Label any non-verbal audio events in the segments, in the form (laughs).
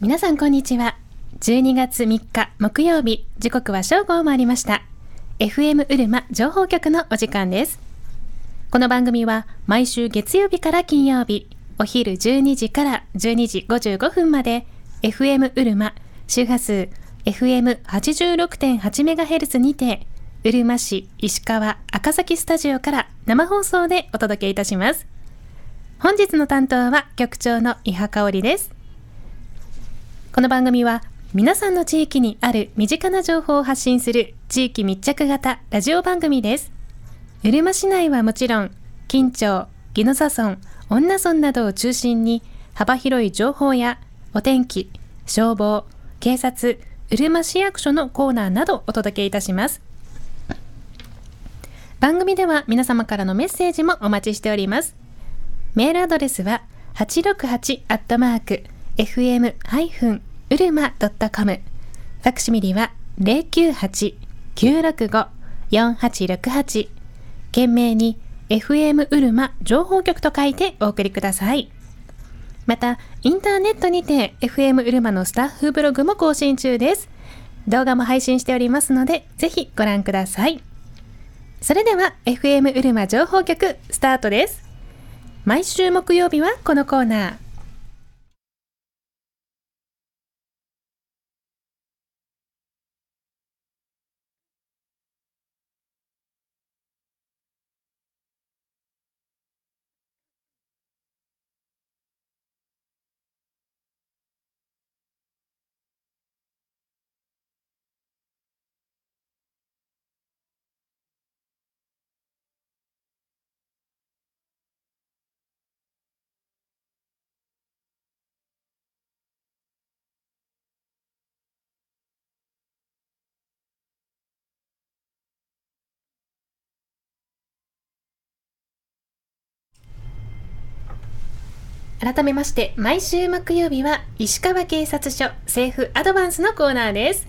皆さんこんにちは。12月3日木曜日時刻は正午を回りました。FM うるま情報局のお時間です。この番組は毎週月曜日から金曜日お昼12時から12時55分まで FM うるま周波数 FM86.8MHz にてうるま市石川赤崎スタジオから生放送でお届けいたします。本日の担当は局長の伊波香織です。この番組は皆さんの地域にある身近な情報を発信する地域密着型ラジオ番組です。うるま市内はもちろん近町、宜野座村、恩納村などを中心に幅広い情報やお天気、消防、警察、うるま市役所のコーナーなどお届けいたします。番組では皆様からのメッセージもお待ちしております。メールアドレスは868アットマーク fm- うるま .com ファクシミリは098-965-4868懸命に FM うるま情報局と書いてお送りください。また、インターネットにて FM うるまのスタッフブログも更新中です。動画も配信しておりますので、ぜひご覧ください。それでは FM うるま情報局スタートです。毎週木曜日はこのコーナー。改めまして毎週木曜日は石川警察署政府アドバンスのコーナーです。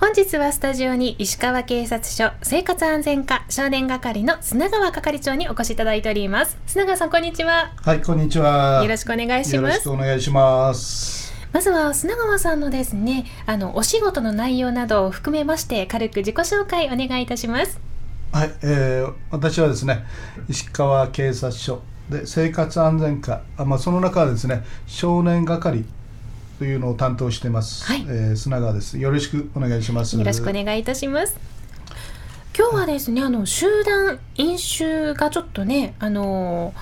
本日はスタジオに石川警察署生活安全課少年係の砂川係長にお越しいただいております。砂川さんこんにちは。はい、こんにちは。よろしくお願いしよろしますくお願いします。まずは砂川さんのですねあのお仕事の内容などを含めまして軽く自己紹介お願いいたします。はい、えー、私はですね、石川警察署で生活安全課、あまあその中はですね、少年係というのを担当しています。はいえー砂川です。よろしくお願いします。よろしくお願いいたします。今日はですね、あの集団飲酒がちょっとね、あの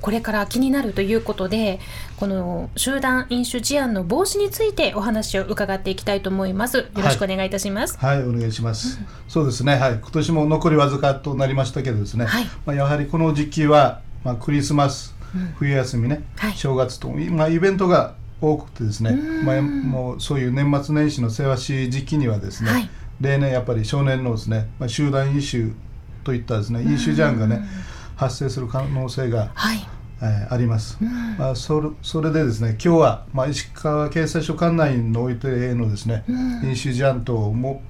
これから気になるということで、この集団飲酒事案の防止についてお話を伺っていきたいと思います。よろしくお願いいたします。はい、お願いします。そうですね、はい、今年も残りわずかとなりましたけどですね、はいまあ、やはりこの時期は、まあ、クリスマス、冬休みね、はい。正月と、まあ、イベントが多くてですね、うん。まあ、もうそういう年末年始のせわしい時期にはですね、はい。例年やっぱり少年のですね、まあ、集団飲酒といったですね飲酒事案がね発生する可能性が、はい。えーあります。うん。まあ、それそれでですね今日は、まあ、石川警察署管内においてのですね、うん。飲酒事案等も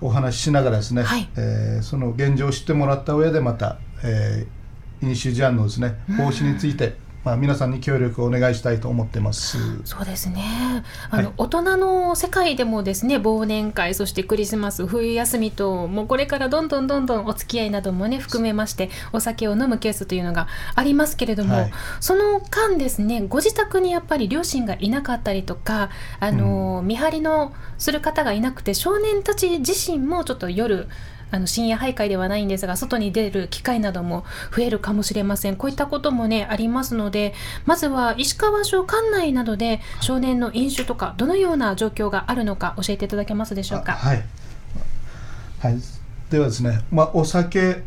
お話ししながらですね、はい。えーその現状を知ってもらった上でまた、えー飲酒事案のですね。防止について、まあ、皆さんに協力をお願いしたいと思ってます。そうですね。あの、はい。大人の世界でもですね、忘年会、そしてクリスマス、冬休みと、もうこれからどんどんどんどんお付き合いなどもね、含めまして、お酒を飲むケースというのがありますけれども、はい。その間ですね、ご自宅にやっぱり両親がいなかったりとか、あの、見張りのする方がいなくて、少年たち自身もちょっと夜、あの深夜徘徊ではないんですが外に出る機会なども増えるかもしれません。こういったこともねありますのでまずは石川署管内などで少年の飲酒とかどのような状況があるのか教えていただけますでしょうか？あはい、はい、ではですね、まあ、お酒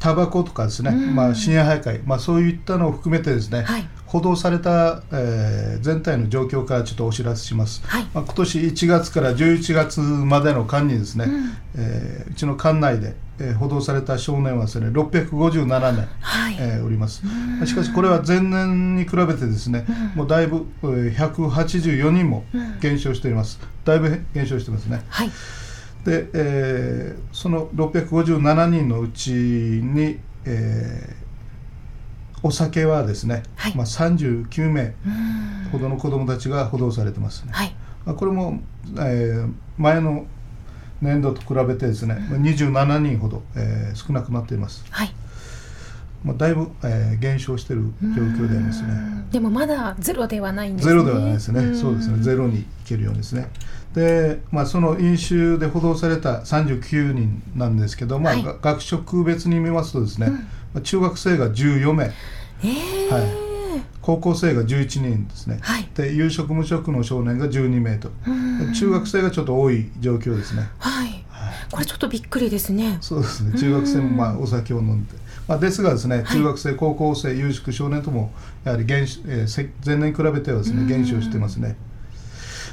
タバコとかですね、うん。まあ、深夜徘徊、まあ、そういったのを含めてですね、はい補導された、えー全体の状況からちょっとお知らせします。はい。まあ、今年1月から11月までの間にですね、うん。えーうちの管内で、えー補導された少年はですね657年、はい、えーおります。うん。しかしこれは前年に比べてですね、うん。もうだいぶ、えー184人もうん。減少しています、だいぶ減少してますね。はい。で、えーその657人のうちに、えーお酒はですね、はい。まあ、39名うん。ほどの子どもたちが補導されてますね。はい。まあ、これも、えー前の年度と比べてですね、まあ27人ほど、えー少なくなっています。はい。まあ、だいぶ、えー減少している状況でありますね。うん。でもまだゼロではないんですね。ゼロではないですね、ん。そうですね、ゼロにいけるようですね。で、まあ、その飲酒で補導された39人なんですけど、まあ学職別に見ますとですね、うん。まあ中学生が14名、えー。はい。高校生が11人ですね、はい。で有職無職の少年が12名と、うん。中学生がちょっと多い状況ですね。はい。これちょっとびっくりですね。そうですね。中学生もまあお酒を飲んで、まあ、ですがですね中学生、高校生、有職少年ともやはり減少、えーせ前年に比べてはですね減少してますね。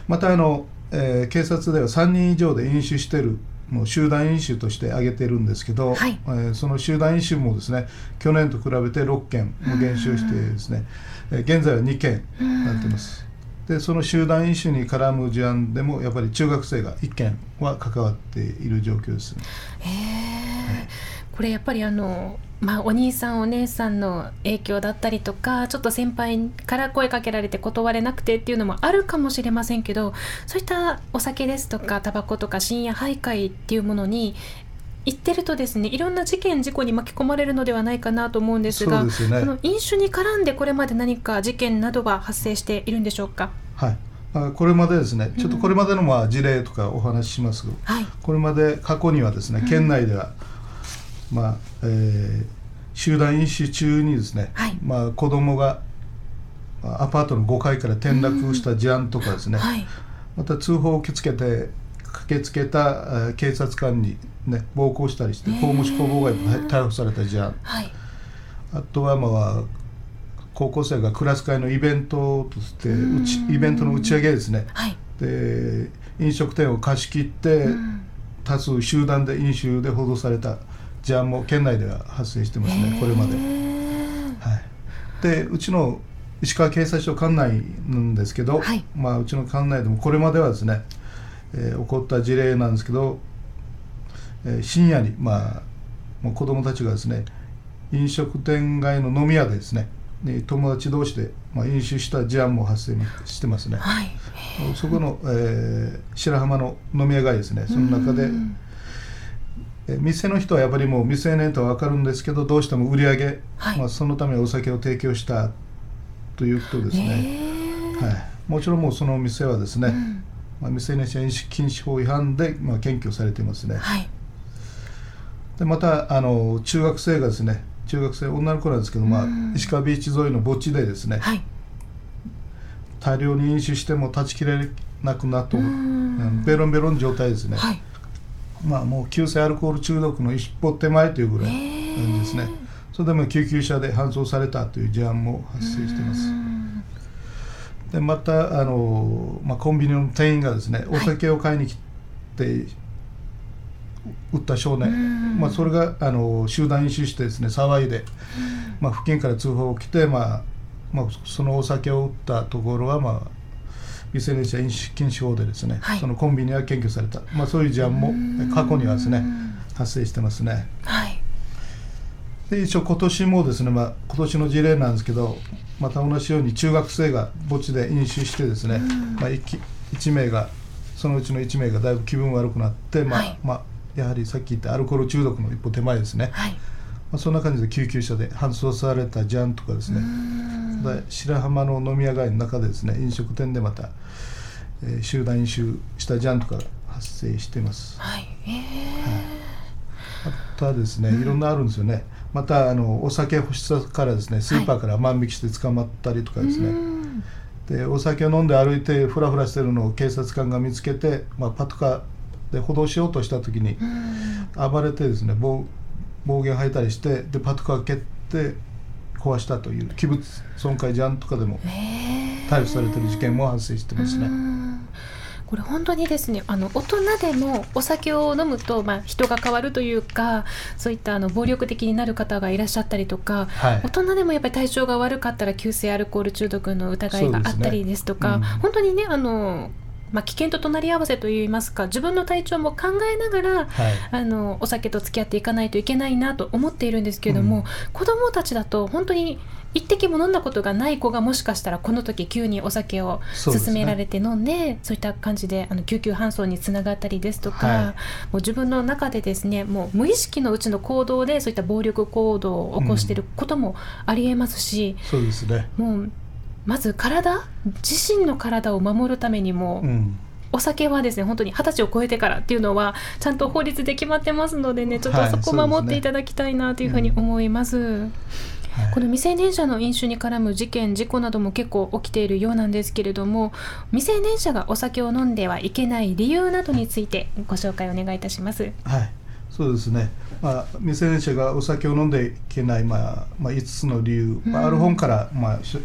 またあの、えー警察では3人以上で飲酒しているもう集団飲酒として挙げているんですけど、はい。えーその集団飲酒もですね去年と比べて6件も減少してですね、えー現在は2件なってます。でその集団飲酒に絡む事案でもやっぱり中学生が1件は関わっている状況です。へえこれやっぱりあのまあお兄さんお姉さんの影響だったりとかちょっと先輩から声かけられて断れなくてっていうのもあるかもしれませんけどそういったお酒ですとかタバコとか深夜徘徊っていうものに行ってるとですねいろんな事件事故に巻き込まれるのではないかなと思うんですがね。この飲酒に絡んでこれまで何か事件などは発生しているんでしょうか？はい、あこれまでですね、ちょっとこれまでのまあ事例とかお話ししますが、はい。これまで過去にはですね、県内では、まあえー集団飲酒中にですね、はい。まあ、子供がまあアパートの5階から転落した事案とかですね、はい。また通報を受け付けて駆けつけたえー警察官に、ね、暴行したりして公務執行妨害で逮捕された事案。はい。あとはまあ高校生がクラス会のイベントとしてうちイベントの打ち上げですね。はい。で飲食店を貸し切ってうん。多数集団で飲酒で報道された事案も県内では発生してますねこれまで。はい、でうちの石川警察署管内なんですけど、はい。まあ、うちの管内でもこれまではですね、えー起こった事例なんですけど、えー深夜に、まあ、もう子どもたちがですね飲食店街の飲み屋でですねに友達同士で、まあ、飲酒した事案も発生してますね。はい。そこの、えー白浜の飲み屋街ですねその中でうんえ店の人はやっぱりもう未成年とは分かるんですけどどうしても売り上げ、はい。まあ、そのためお酒を提供したということですね、へー。はい、もちろんもうその店はですね、うん。まあ、未成年者飲酒禁止法違反で、まあ、検挙されていますね。はい。でまたあの中学生がですね中学生女の子なんですけど、まあうん、石川ビーチ沿いの墓地でですね、はい。大量に飲酒しても断ち切れなくなっと、ううん。んベロンベロン状態ですね、はいまあもう急性アルコール中毒の一歩手前というぐらいなんですね。それでも救急車で搬送されたという事案も発生しています。うん。でまたあの、まあ、コンビニの店員がですねお酒を買いに来て撃った少年、うんまあ、それがあの集団飲酒してですね騒いで、まあ、付近から通報が来て、まあまあ、そのお酒を撃ったところは、まあ、未成年者飲酒禁止法でですね、はい。そのコンビニは検挙された、まあ、そういう事案も過去にはですね発生してますね。はい。で一応今年もですね、まあ、今年の事例なんですけどまた同じように中学生が墓地で飲酒してですね、まあ、1, 1名がそのうちの1名がだいぶ気分悪くなって、まあはい。まあ、やはりさっき言ったアルコール中毒の一歩手前ですね、はい。まあ、そんな感じで救急車で搬送された事案とかですね、白浜の飲み屋街の中でですね飲食店でまた、えー集団飲酒した事案とか発生しています。はい。えまたですね、いろんなあるんですよね。またあのお酒欲しさからですね、スーパーから万引きして捕まったりとかーですね。うん。でお酒を飲んで歩いてフラフラしてるのを警察官が見つけて、まあ、パトカーで補導しようとした時にうん。暴れてですね暴暴言吐いたりしてでパトカー蹴って壊したという器物損壊事案とかでもえー。逮捕されてる事件も発生してますね。うん。これ本当にですねあの大人でもお酒を飲むと、まあ、人が変わるというかそういったあの暴力的になる方がいらっしゃったりとか、はい。大人でもやっぱり体調が悪かったら急性アルコール中毒の疑いがあったりですとかね。うん。本当にねあのまあ、危険と隣り合わせといいますか自分の体調も考えながら、はい。あのお酒と付き合っていかないといけないなと思っているんですけれども、うん。子どもたちだと本当に一滴も飲んだことがない子がもしかしたらこの時急にお酒を勧められて飲んでそういった感じであの救急搬送につながったりですとか、はい。もう自分の中でですねもう無意識のうちの行動でそういった暴力行動を起こしていることもありえますし、そうですね。もうまず体？自身の体を守るためにも、うん。お酒はですね本当に二十歳を超えてからっていうのはちゃんと法律で決まってますのでねちょっとはいそこ守っていただきたいなというふうに思います。はい。この未成年者の飲酒に絡む事件事故なども結構起きているようなんですけれども未成年者がお酒を飲んではいけない理由などについてご紹介お願いいたします。はい、そうですね、まあ、未成年者がお酒を飲んでいけない、まあまあ、5つの理由、まあ、ある本から、まあ、し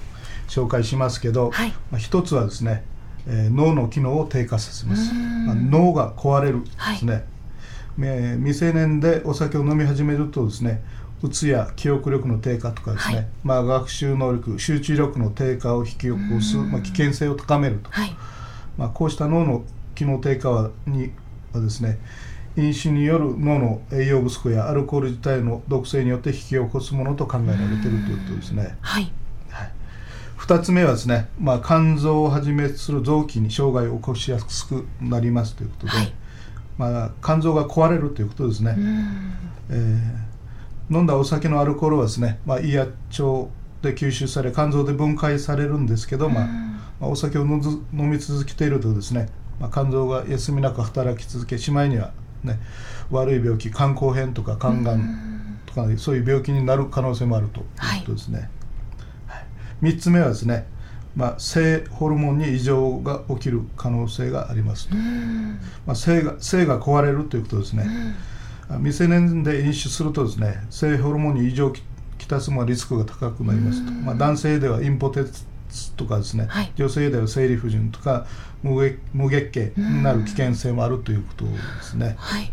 紹介しますけど、はい。まあ、1つはですね、えー脳の機能を低下させます、うん。まあ、脳が壊れるですね、えー未成年でお酒を飲み始めるとですねうつや記憶力の低下とかですね、はい。まあ、学習能力集中力の低下を引き起こす、うん。まあ、危険性を高めると。はい、まあ、こうした脳の機能低下はにはですね飲酒による脳の栄養不足やアルコール自体の毒性によって引き起こすものと考えられているということですね。はい、はい、2つ目はですね、まあ、肝臓をはじめする臓器に障害を起こしやすくなりますということで、はい。まあ、肝臓が壊れるということですね。うん。えー飲んだお酒のアルコールはですね、まあ、胃や腸で吸収され肝臓で分解されるんですけど、まあまあ、お酒を飲み続けているとですね、まあ、肝臓が休みなく働き続けしまいには、ね、悪い病気肝硬変とか肝がん。とかそういう病気になる可能性もあるということですね。はい3つ目はですね、まあ、性ホルモンに異常が起きる可能性がありますと、うん。まあ、性が性が壊れるということですね。未成年で飲酒するとですね性ホルモンに異常をききたすまあリスクが高くなりますと、まあ、男性ではインポテンツとかですね、はい。女性では生理不順とか無月無月経になる危険性もあるということですね、はい、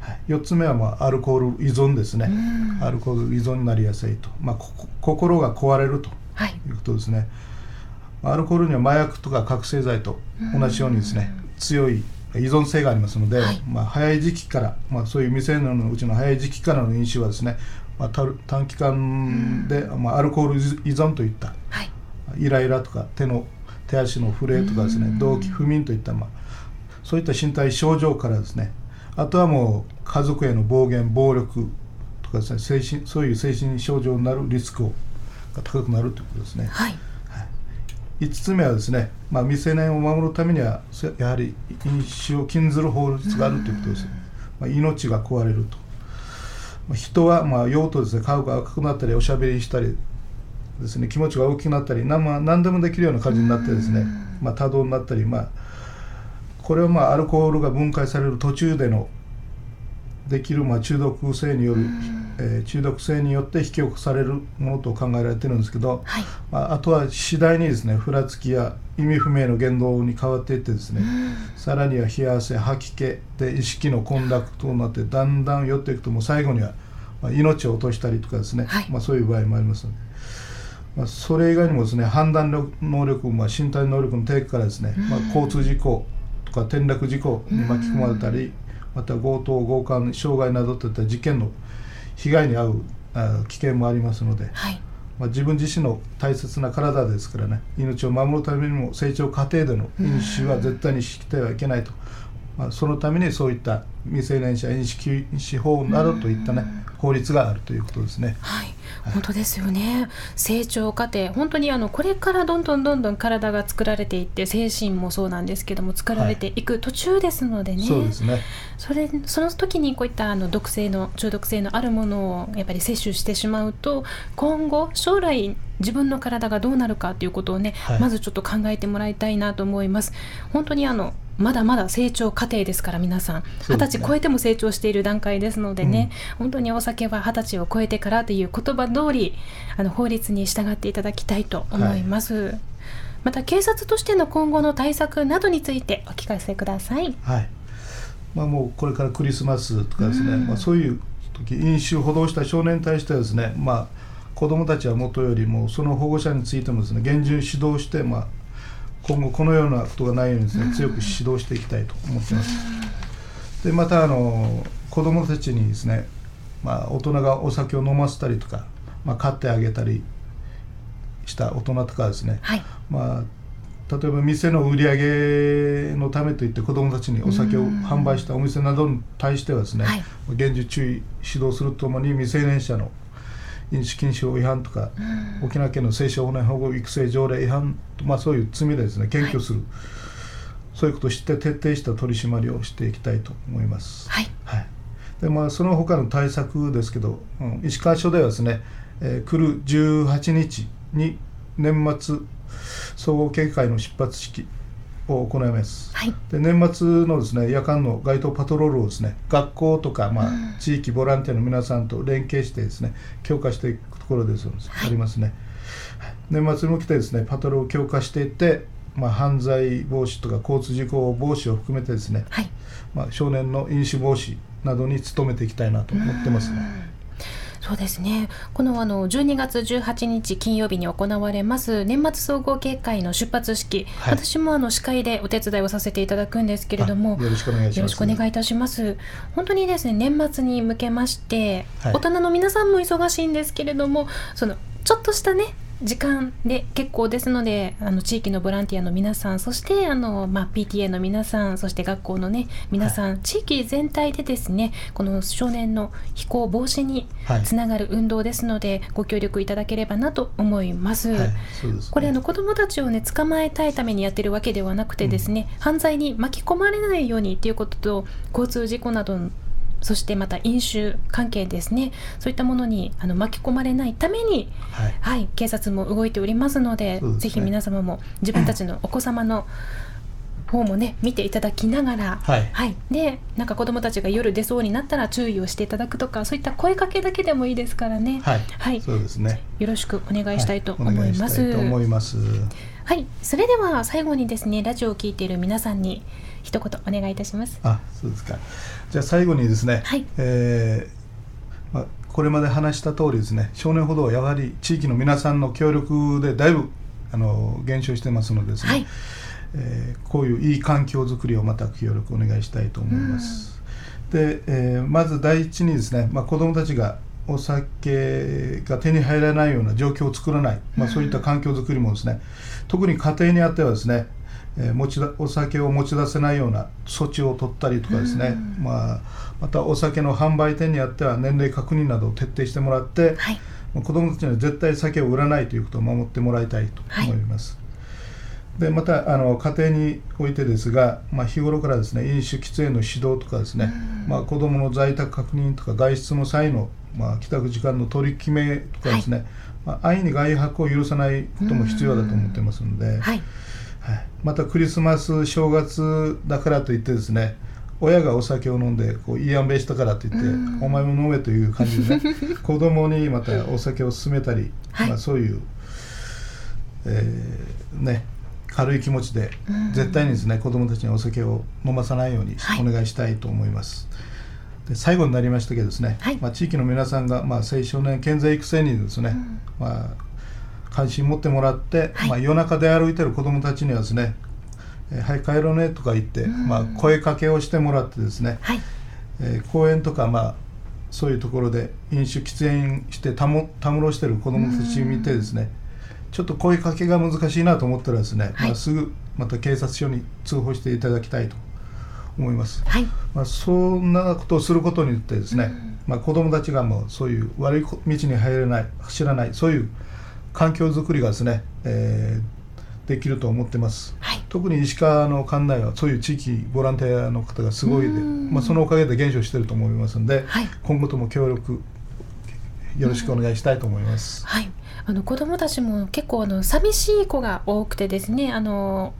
はい、4つ目はまあアルコール依存ですね、うん。アルコール依存になりやすいと、まあ、心が壊れるとはい、いうことですね。アルコールには麻薬とか覚醒剤と同じようにですね強い依存性がありますので、はい。まあ、早い時期から、まあ、そういう未成年のうちの早い時期からの飲酒はですね、まあ、たる短期間で、まあ、アルコール依存といったはい、イライラとか手の手足の震えとかですねうん。動悸不眠といった、まあ、そういった身体症状からですねあとはもう家族への暴言暴力とかですね精神そういう精神症状になるリスクが高くなるということですね。はい、5つ目はですね、まあ、未成年を守るためにはせやはり飲酒を禁ずる法律があるということです、まあ、命が壊れると、まあ、人はまあ酔うとですね顔が赤くなったりおしゃべりしたりですね気持ちが大きくなったりなまあ何でもできるような感じになってですね、まあ、多動になったり、まあ、これはまあアルコールが分解される途中でのできるまあ中毒性による、えー中毒性によって引き起こされるものと考えられてるんですけど、はい、まあ、あとは次第にですねふらつきや意味不明の言動に変わっていってですね、さらには冷や汗吐き気で意識の混濁となってだんだん寄っていくともう最後には、まあ、命を落としたりとかですね、はい。まあ、そういう場合もありますので、まあ、それ以外にもですね判断力能力、まあ、身体能力の低下からですね、まあ、交通事故とか転落事故に巻き込まれたり、また強盗強姦傷害などといった事件の被害に遭うあ危険もありますので、はい、まあ、自分自身の大切な体ですからね命を守るためにも成長過程での飲酒は絶対にしてはいけないと、まあ、そのためにそういった未成年者飲酒禁止法などといったね法律があるということですね。はい、本当ですよね。成長過程、本当にあのこれからどんどんどんどん体が作られていって、精神もそうなんですけども作られていく途中ですのでね。そうですねそれその時にこういったあの毒性の中毒性のあるものをやっぱり摂取してしまうと今後将来自分の体がどうなるかということをね、はいまずちょっと考えてもらいたいなと思います。本当にあのまだまだ成長過程ですから皆さん。二十歳超えても成長している段階ですのでね、本当にお酒は二十歳を超えてからという言葉通りあの法律に従っていただきたいと思います。また警察としての今後の対策などについてお聞かせください。はい。まあ、もうこれからクリスマスとかですね、うん。まあ、そういう時飲酒を補導した少年に対してはですね、まあ、子どもたちはもとよりもその保護者についてもですね厳重に指導して、まあ、今後このようなことがないようにですね強く指導していきたいと思っています。でまたあの子どもたちにですね、まあ、大人がお酒を飲ませたりとか、まあ、買ってあげたりした大人とかですね、はい。まあ、例えば店の売り上げのためといって子どもたちにお酒を販売したお店などに対してはですね、はい。厳重注意指導するとともに未成年者の飲酒禁止法違反とか、沖縄県の青少年保護育成条例違反、まあ、そういう罪でですね検挙する、そういうことを知って徹底した取り締まりをしていきたいと思います。はい。はい。でまあ、その他の対策ですけど、うん石川署ではですね、えー来る18日に年末総合警戒の出発式を行います。はい。で年末のですね夜間の街頭パトロールをですね学校とか、まあ地域ボランティアの皆さんと連携してですね強化していくところです、ありますね。はい。年末に向けてですねパトロールを強化していって、まあ、犯罪防止とか交通事故防止を含めてですね、はい。まあ、少年の飲酒防止などに努めていきたいなと思ってますね。そうですね。このあの12月18日金曜日に行われます年末総合警戒の出発式、はい。私もあの司会でお手伝いをさせていただくんですけれどもあよろしくお願いします。よろしくお願いいたします。本当にですね年末に向けまして、はい。大人の皆さんも忙しいんですけれどもそのちょっとしたね時間で結構ですのであの地域のボランティアの皆さんそしてあの、まあ、PTA の皆さんそして学校のね皆さん、地域全体でですねこの少年の非行防止にはい。つながる運動ですので、ご協力いただければなと思います。はい、すね。これあの子どもたちをね捕まえたいためにやってるわけではなくてですね、犯罪に巻き込まれないようにっていうことと交通事故などそしてまた飲酒関係ですねそういったものにあの巻き込まれないために、はいはい、警察も動いておりますのでねぜひ皆様も自分たちのお子様の方もね見ていただきながら、はいでなんか子どもたちが夜出そうになったら注意をしていただくとかそういった声かけだけでもいいですからね、はい、はいそうですね。よろしくお願いしたいと思はいます。したいと思います。はい、それでは最後にですねラジオを聞いている皆さんに一言お願いいたします。あ、そうですか。じゃあ最後にですね、はい。えーまあ、これまで話した通りですね、少年歩道はやはり地域の皆さんの協力でだいぶあの減少してますのでですね、はい。えーこういういい環境づくりをまた協力お願いしたいと思います。で、えーまず第一にですね、まあ、子どもたちがお酒が手に入らないような状況を作らない、まあ、そういった環境づくりもですね、特に家庭にあってはですね、えー持ちだお酒を持ち出せないような措置を取ったりとかですね、まあ、またお酒の販売店にあっては年齢確認などを徹底してもらって、はい、まあ子どもたちには絶対酒を売らないということを守ってもらいたいと思います。でまたあの家庭においてですが、まあ、日頃からですね飲酒喫煙の指導とかですね、まあ、子どもの在宅確認とか外出の際の、まあ、帰宅時間の取り決めとかですね、まあ、安易に外泊を許さないことも必要だと思ってますので、はい、はい、またクリスマス正月だからといってですね親がお酒を飲んでこういいやんべしたからといってお前も飲めという感じでね (laughs) 子供にまたお酒を勧めたり、はい。まあ、そういう、えーね軽い気持ちで絶対にですね子供たちにお酒を飲まさないようにはい。お願いしたいと思います。で最後になりましたけどですね、はい。まあ、地域の皆さんが、まあ、青少年健在育成にですね、まあ、関心持ってもらって、はい。まあ、夜中で歩いてる子どもたちにはですね「えーはい帰ろうね」とか言って、まあ、声かけをしてもらってですね、はい、えー公園とか、まあ、そういうところで飲酒喫煙してたもたむろしてる子どもたちを見てですねちょっと声かけが難しいなと思ったらですね、はい。まあ、すぐまた警察署に通報していただきたいと思います。はい、まあ、そんなことをすることによってですね、まあ、子どもたちがもうそういう悪い道に入れない走らないそういう環境づくりがですね、えーできると思ってます。はい。特に石川の管内はそういう地域ボランティアの方がすごいで、うん。まあ、そのおかげで減少していると思いますので、はい。今後とも協力よろしくお願いしたいと思います。はい、あの子どもたちも結構あの寂しい子が多くてですねあの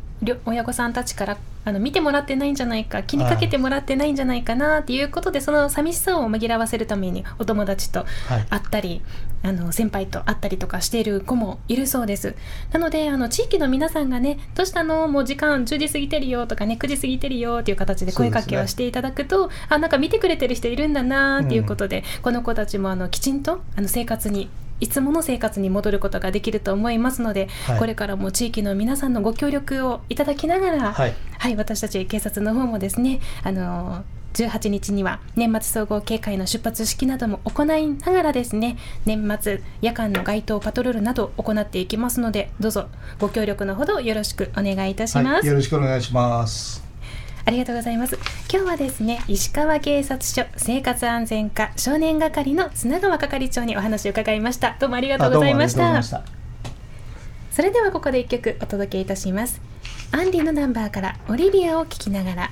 親御さんたちからあの見てもらってないんじゃないか気にかけてもらってないんじゃないかなっていうことでその寂しさを紛らわせるためにお友達とはい。会ったり、あの先輩と会ったりとかしている子もいるそうです。なのであの地域の皆さんがね「どうしたの？もう時間10時過ぎてるよ」とかね「9時過ぎてるよ」っていう形で声かけをしていただくと、あなんか見てくれてる人いるんだなっていうことで、この子たちもあのきちんとあの生活にいつもの生活に戻ることができると思いますので、はい。これからも地域の皆さんのご協力をいただきながら、はい。はい、私たち警察の方もですね、あの18日には年末総合警戒の出発式なども行いながらですね年末夜間の街頭パトロールなどを行っていきますのでどうぞご協力のほどよろしくお願いいたします、はい、よろしくお願いします。ありがとうございます。今日はですね石川警察署生活安全課少年係の砂川係長にお話を伺いました。どうもありがとうございました。した。それではここで一曲お届けいたします。アンディのナンバーからオリビアを聴きながら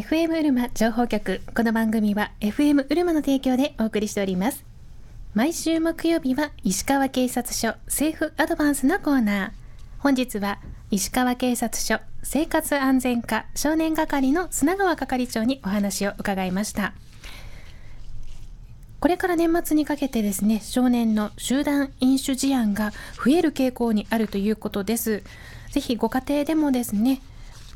FM うるま情報局。この番組は FM うるまの提供でお送りしております。毎週木曜日は石川警察署政府アドバンスのコーナー。本日は石川警察署生活安全課少年係の砂川係長にお話を伺いました。これから年末にかけてですね少年の集団飲酒事案が増える傾向にあるということです。ぜひご家庭でもですね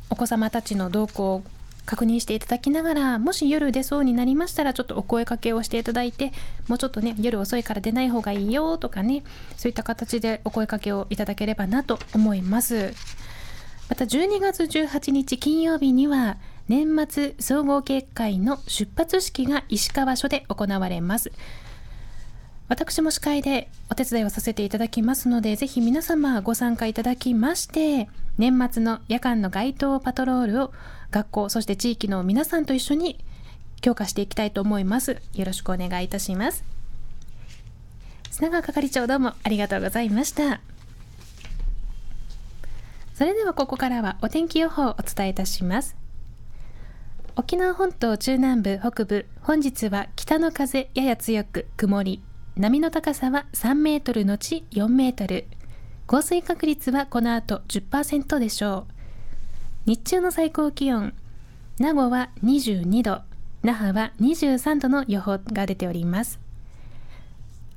お子様たちの動向を確認していただきながらもし夜出そうになりましたらちょっとお声かけをしていただいてもうちょっとね夜遅いから出ない方がいいよとかねそういった形でお声かけをいただければなと思います。また12月18日金曜日には年末総合結会の出発式が石川署で行われます。私も司会でお手伝いをさせていただきますのでぜひ皆様ご参加いただきまして年末の夜間の街頭パトロールを学校そして地域の皆さんと一緒に強化していきたいと思います。よろしくお願いいたします。砂川係長どうもありがとうございました。それではここからはお天気予報をお伝えいたします。沖縄本島中南部北部本日は北の風やや強く曇り。波の高さは3メートルのち4メートル。降水確率はこの後10%でしょう。日中の最高気温名護は22度那覇は23度の予報が出ております。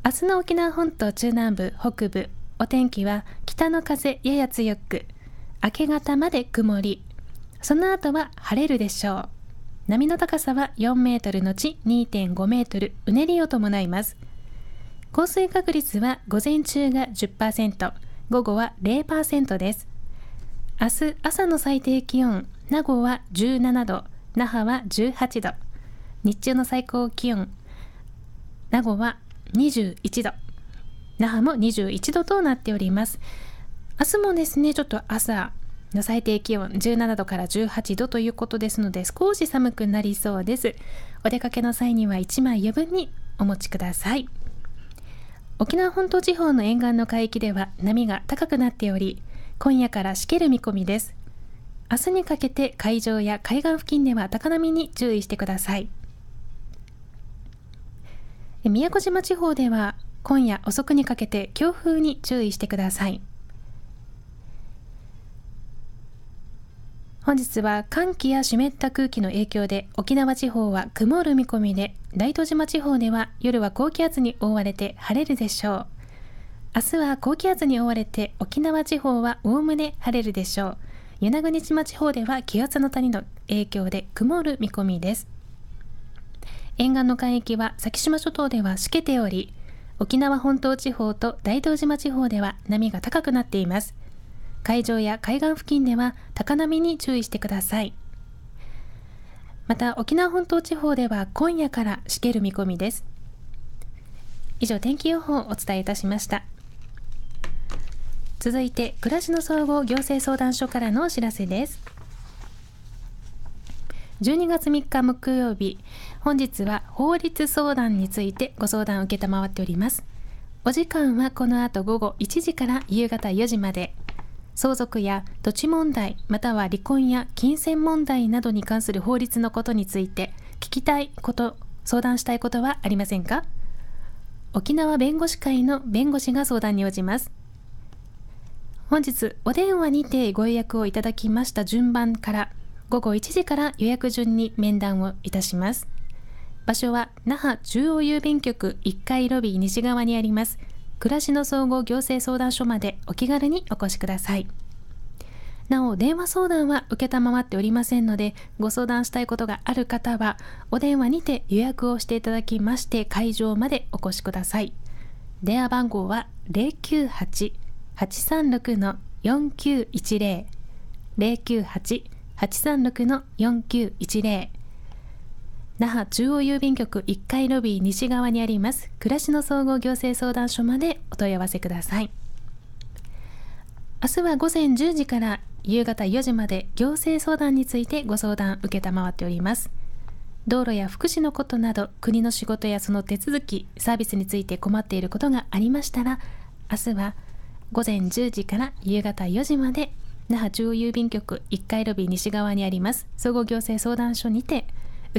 明日の沖縄本島中南部北部お天気は北の風やや強く明け方まで曇りその後は晴れるでしょう。波の高さは4メートルのち2.5メートルうねりを伴います。降水確率は午前中が10%午後は0%です。明日朝の最低気温名護は17度那覇は18度。日中の最高気温名護は21度。那覇も21度となっております。明日もですねちょっと朝の最低気温17度から18度ということですので少し寒くなりそうです。お出かけの際には1枚余分にお持ちください。沖縄本島地方の沿岸の海域では波が高くなっており今夜からしける見込みです。明日にかけて海上や海岸付近では高波に注意してください。宮古島地方では今夜遅くにかけて強風に注意してください。本日は寒気や湿った空気の影響で沖縄地方は曇る見込みで大東島地方では夜は高気圧に覆われて晴れるでしょう。明日は高気圧に覆われて沖縄地方はおおむね晴れるでしょう。与那国島地方では気圧の谷の影響で曇る見込みです。沿岸の海域は先島諸島ではしけており沖縄本島地方と大東島地方では波が高くなっています。海上や海岸付近では高波に注意してください。また沖縄本島地方では今夜からしける見込みです。以上天気予報をお伝えいたしました。続いて暮らしの総合行政相談所からのお知らせです。12月3日木曜日本日は法律相談についてご相談を受けたまわっております。お時間はこの後午後1時から夕方4時まで。相続や土地問題または離婚や金銭問題などに関する法律のことについて聞きたいこと相談したいことはありませんか？沖縄弁護士会の弁護士が相談に応じます。本日お電話にてご予約をいただきました順番から午後1時から予約順に面談をいたします。場所は那覇中央郵便局1階ロビー西側にあります。暮らしの総合行政相談所までお気軽にお越しください。なお電話相談は承っておりませんのでご相談したいことがある方はお電話にて予約をしていただきまして会場までお越しください。電話番号は098 836-4910 098-836-4910那覇中央郵便局1階ロビー西側にあります暮らしの総合行政相談所までお問い合わせください。明日は午前10時から夕方4時まで行政相談についてご相談受けたまわっております。道路や福祉のことなど国の仕事やその手続きサービスについて困っていることがありましたら明日は午前10時から夕方4時まで那覇中央郵便局1階ロビー西側にあります総合行政相談所にて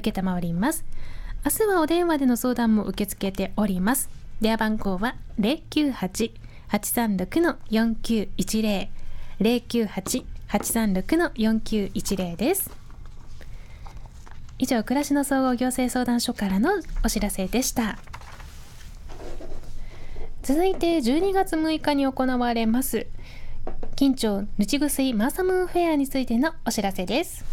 承ります。明日はお電話での相談も受け付けております。電話番号は098-836-4910 098-836-4910です。以上暮らしの総合行政相談所からのお知らせでした。続いて12月6日に行われます。近町ぬちぐすいマーサムーンフェアについてのお知らせです。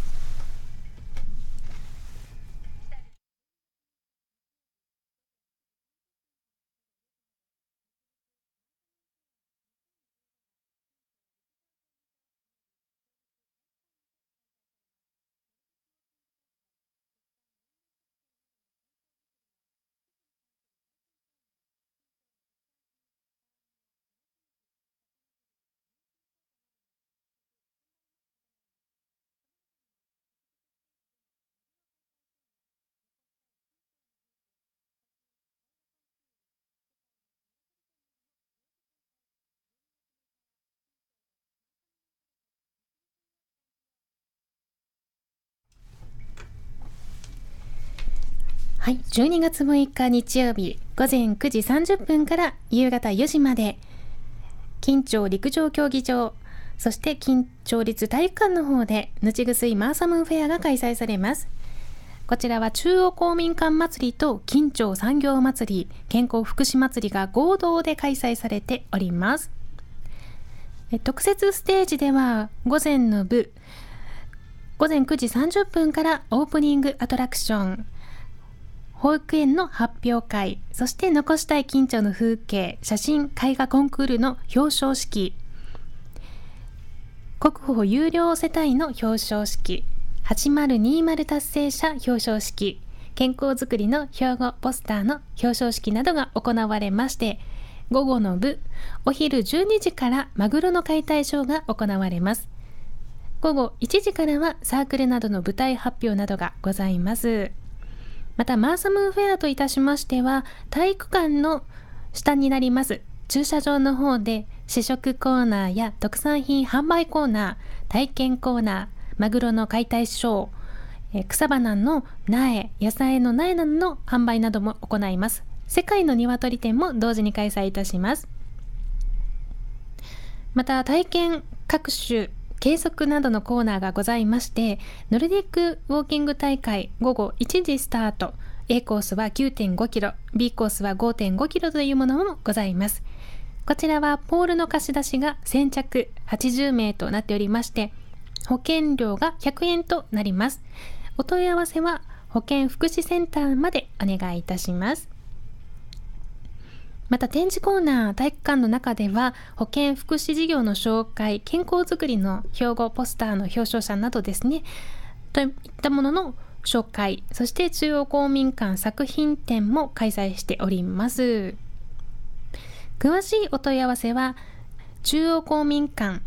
はい、12月6日日曜日午前9時30分から夕方4時まで近町陸上競技場そして近町立体育館の方でぬちぐすいマーサムーンフェアが開催されます。こちらは中央公民館祭りと近町産業祭り健康福祉祭りが合同で開催されております。特設ステージでは午前の部午前9時30分からオープニングアトラクション保育園の発表会、そして残したい近所の風景、写真絵画コンクールの表彰式、国保有料世帯の表彰式、8020達成者表彰式、健康づくりの標語ポスターの表彰式などが行われまして、午後の部、お昼12時からマグロの解体ショーが行われます。午後1時からはサークルなどの舞台発表などがございます。またマーサムフェアといたしましては体育館の下になります駐車場の方で試食コーナーや特産品販売コーナー体験コーナーマグロの解体ショー草花の苗野菜の苗などの販売なども行います。世界の鶏店も同時に開催いたします。また体験各種計測などのコーナーがございましてノルディックウォーキング大会午後1時スタート。A コースは9.5キロ B コースは5.5キロというものもございます。こちらはポールの貸し出しが先着80名となっておりまして保険料が100円となります。お問い合わせは保健福祉センターまでお願いいたします。また展示コーナー体育館の中では保健福祉事業の紹介健康づくりの標語ポスターの表彰者などですねといったものの紹介そして中央公民館作品展も開催しております。詳しいお問い合わせは中央公民館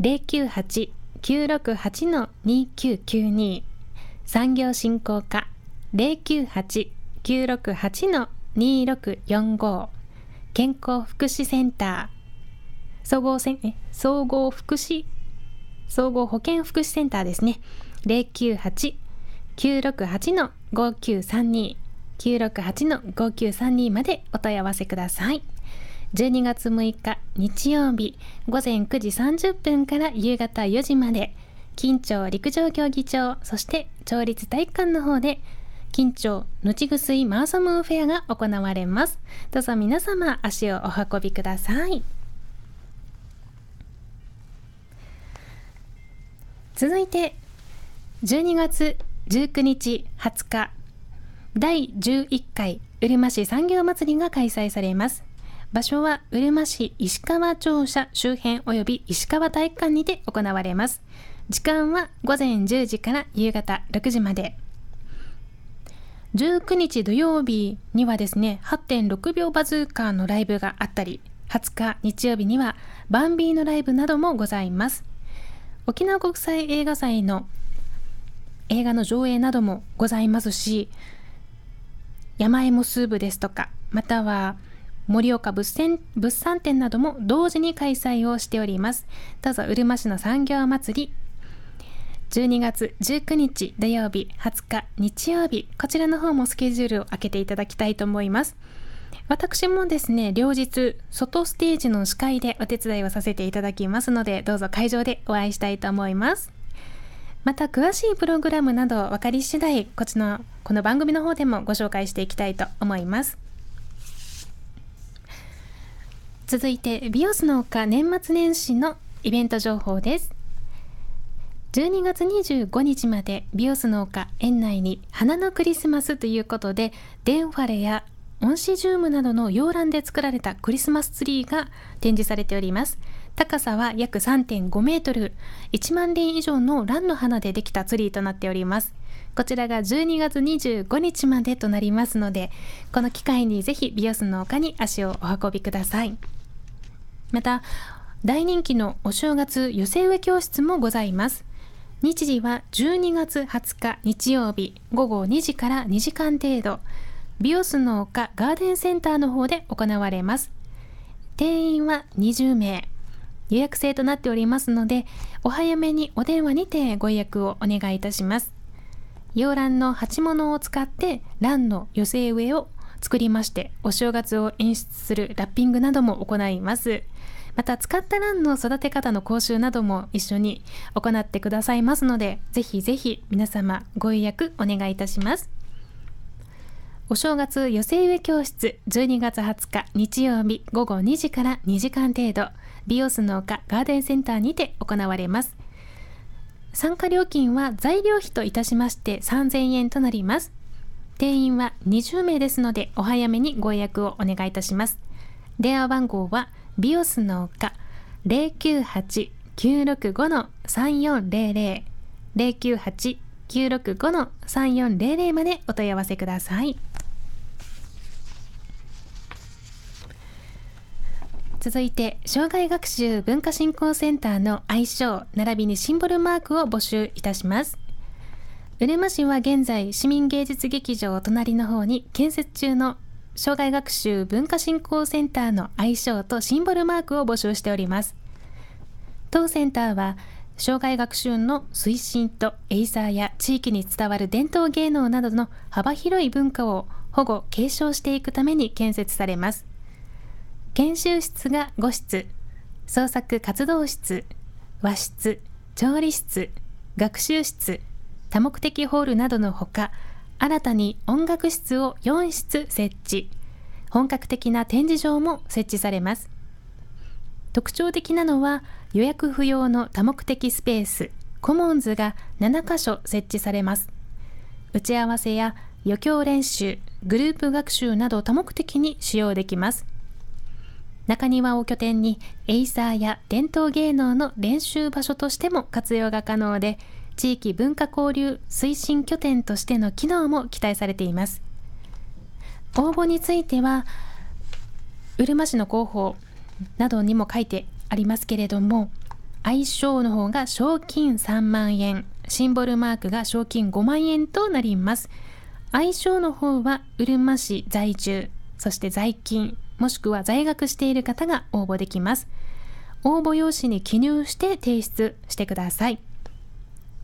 098-968-2992産業振興課098-968-2645健康福祉センター。総合せんえ総合福祉総合保健福祉センターですね。098-968-5932、968-5932までお問い合わせください。12月6日日曜日午前9時30分から夕方4時まで近町陸上競技場そして町立体育館の方で近町のちぐすいマーサムーンフェアが行われます。どうぞ皆様足をお運びください。続いて12月19日20日第11回うるま市産業祭りが開催されます。場所はうるま市石川庁舎周辺及び石川体育館にて行われます。時間は午前10時から夕方6時まで。19日土曜日にはですね8.6秒バズーカーのライブがあったり20日日曜日にはバンビーのライブなどもございます。沖縄国際映画祭の映画の上映などもございますし山芋スープですとかまたは盛岡物産物産展なども同時に開催をしております。どうぞうるま市の産業祭り12月19日土曜日20日日曜日こちらの方もスケジュールを開けていただきたいと思います。私もですね両日外ステージの司会でお手伝いをさせていただきますのでどうぞ会場でお会いしたいと思います。また詳しいプログラムなど分かり次第こちのこの番組の方でもご紹介していきたいと思います。続いてビオスの丘年末年始のイベント情報です。12月25日までビオスの丘園内に花のクリスマスということでデンファレやオンシジウムなどの洋蘭で作られたクリスマスツリーが展示されております。高さは約3.5メートル1万輪以上の蘭の花でできたツリーとなっております。こちらが12月25日までとなりますのでこの機会にぜひビオスの丘に足をお運びください。また大人気のお正月寄せ植え教室もございます。日時は12月20日日曜日午後2時から2時間程度。ビオスの丘ガーデンセンターの方で行われます。定員は20名。予約制となっておりますのでお早めにお電話にてご予約をお願いいたします。洋蘭の鉢物を使って蘭の寄せ植えを作りましてお正月を演出するラッピングなども行います。また使ったランの育て方の講習なども一緒に行ってくださいますのでぜひぜひ皆様ご予約お願いいたします。お正月寄せ植え教室12月20日日曜日午後2時から2時間程度ビオスの丘ガーデンセンターにて行われます。参加料金は材料費といたしまして3000円となります。定員は20名ですのでお早めにご予約をお願いいたします。電話番号はビオスの丘098-965-3400 098-965-3400までお問い合わせください。続いて障害学習文化振興センターの愛称並びにシンボルマークを募集いたします。うるま市は現在市民芸術劇場隣の方に建設中の障害学習文化振興センターの愛称とシンボルマークを募集しております。当センターは障害学習の推進とエイサーや地域に伝わる伝統芸能などの幅広い文化を保護・継承していくために建設されます。研修室が5室、創作活動室、和室、調理室、学習室、多目的ホールなどのほか、新たに音楽室を4室設置。本格的な展示場も設置されます。特徴的なのは予約不要の多目的スペース。コモンズが7カ所設置されます。打ち合わせや余興練習グループ学習など多目的に使用できます。中庭を拠点にエイサーや伝統芸能の練習場所としても活用が可能で地域文化交流推進拠点としての機能も期待されています。応募についてはうるま市の広報などにも書いてありますけれども愛称の方が賞金3万円シンボルマークが賞金5万円となります。愛称の方はうるま市在住そして在勤もしくは在学している方が応募できます。応募用紙に記入して提出してください。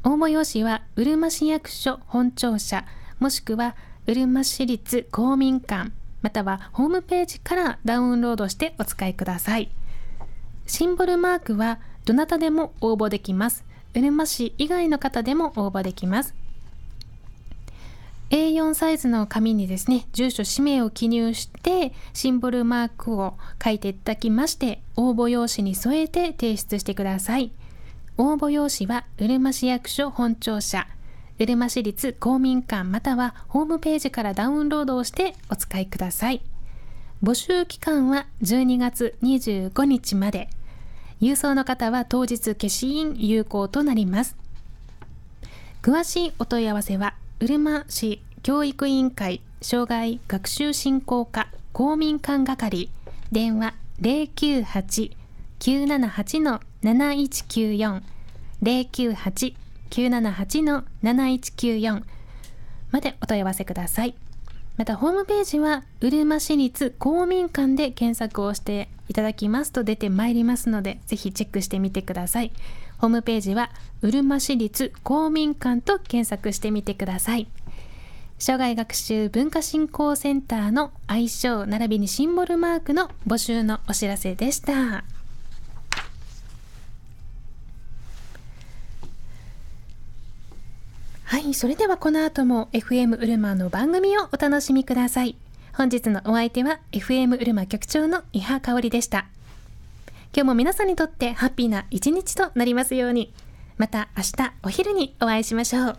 応募用紙はうるま市役所本庁舎もしくはうるま市立公民館またはホームページからダウンロードしてお使いください。シンボルマークはどなたでも応募できます。うるま市以外の方でも応募できます。A4 サイズの紙にですね住所氏名を記入してシンボルマークを書いていただきまして応募用紙に添えて提出してください。応募用紙はうるま市役所本庁舎うるま市立公民館またはホームページからダウンロードをしてお使いください。募集期間は12月25日まで。郵送の方は当日消印有効となります。詳しいお問い合わせはうるま市教育委員会障害学習振興課公民館係。電話098-978 7194 098-978-7194までお問い合わせください。またホームページはうるま市立公民館で検索をしていただきますと出てまいりますのでぜひチェックしてみてください。ホームページはうるま市立公民館と検索してみてください。障害学習文化振興センターの愛称並びにシンボルマークの募集のお知らせでした。はいそれではこの後も FM うるまの番組をお楽しみください。本日のお相手は FM うるま局長の伊波香織でした。今日も皆さんにとってハッピーな一日となりますように。また明日お昼にお会いしましょう。